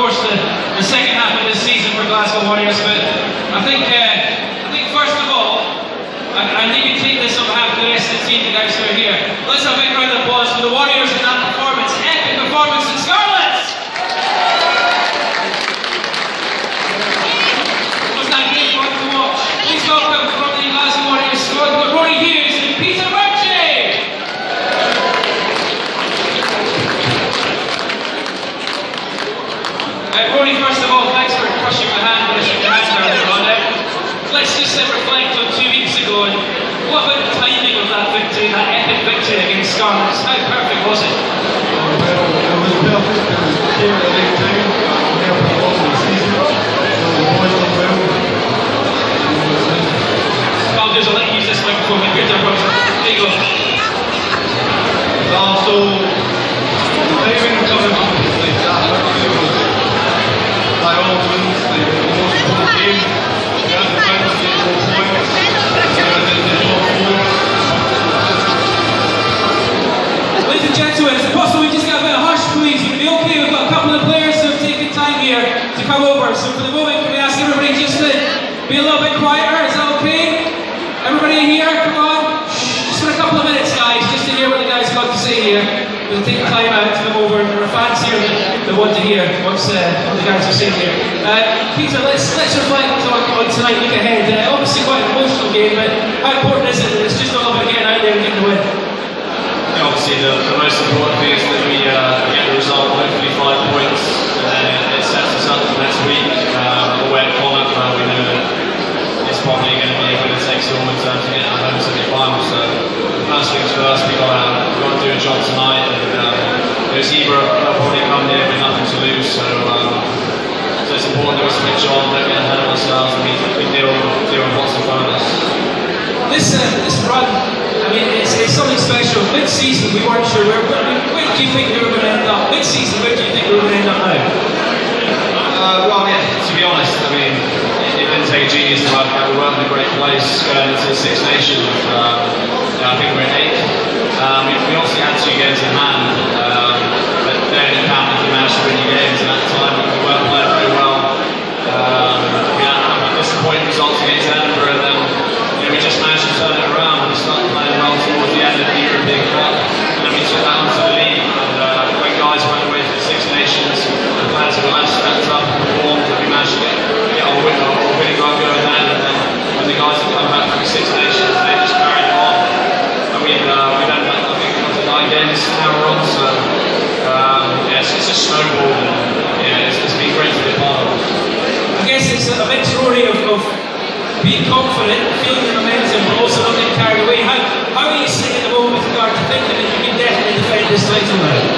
course, the, the second half of this season for Glasgow Warriors. But I think, uh, I think first of all, I, I need to take this on behalf of the rest of the team, the guys who are here. Let's have a big round of applause for the Warriors and uh, reflect on two weeks ago and what about the timing of that victory, that epic victory against Scarlets? How perfect was it? Well, it was perfect. It was Ladies and gentlemen, is possible we just get a bit of hush, please? Would it be okay? We've got a couple of players who have taken time here to come over. So for the moment, can we ask everybody just to be a little bit quieter? Is that okay? Everybody here, come on. Just for a couple of minutes, guys, just to hear what the guys got to say here. We'll take time out to come over. There are fans here that, want to hear what's, uh, what the guys are saying here. Uh, Peter, let's let's reflect on, on tonight, look ahead. Uh, obviously quite an emotional game, but how important is it just all about getting out there and getting the win? Yeah, obviously the, the most important thing is that we uh, get the result, hopefully five points, and then it, it sets us up for next week. Um, away at Connacht, we know that it's probably going to be a winner takes all in terms of getting a home semi-final. So first things first, we got to we got to do a job tonight, and um, you know, Zebre will probably come here with nothing to lose. So. Um, so it's important that we switch on, don't get ahead of ourselves, and we, we deal, deal with what's in front of us. This uh, this run, I mean, it's, it's something Mid-season, we weren't sure where. Where, where do you think we were going to end up? Mid-season, where do you think we were going to end up now? Uh, well, yeah, to be honest, I mean, it, didn't take a genius to work out. We weren't in a great place going into the Six Nations. Um, I think we're um, yeah, it's, just snowballed, and yeah, it's, it's been great to be a part of. I guess it's a mixed story of, of being confident, feeling the momentum, but also not getting carried away. How, how are you sitting at the moment with regard to thinking that you can definitely defend this title now?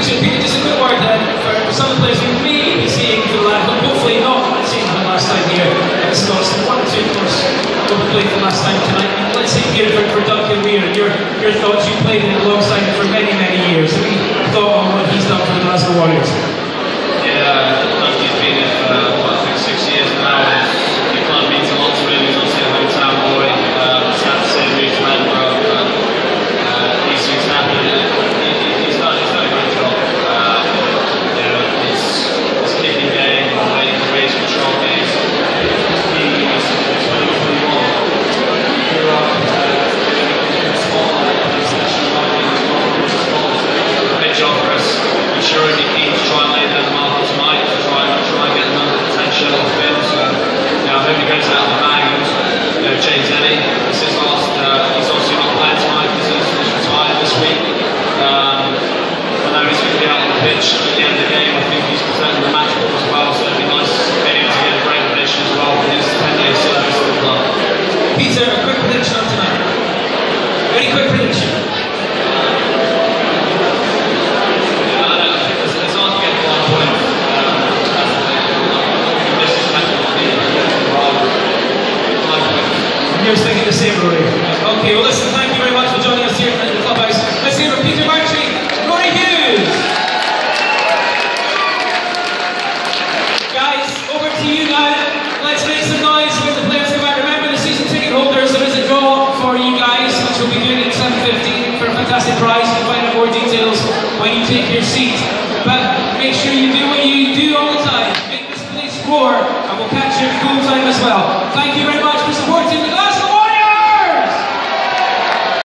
Peter, just a quick word then for, some players we may be seeing the last, but hopefully not seeing the last time here at Scotstoun. One or two, of course, will be for the last time tonight. And let's say here for, for Duncan Weir and your, your thoughts. You played it alongside him for many, many years. Have you thought on what he's done for the Glasgow Warriors? Yeah, Duncan's been here Any quick prediction? Uh, I um, was thinking the same, Rory. Okay, well, listen, thank you very much for joining us here your seat. But make sure you do what you do all the time. Make this place roar, and we'll catch you full time as well. Thank you very much.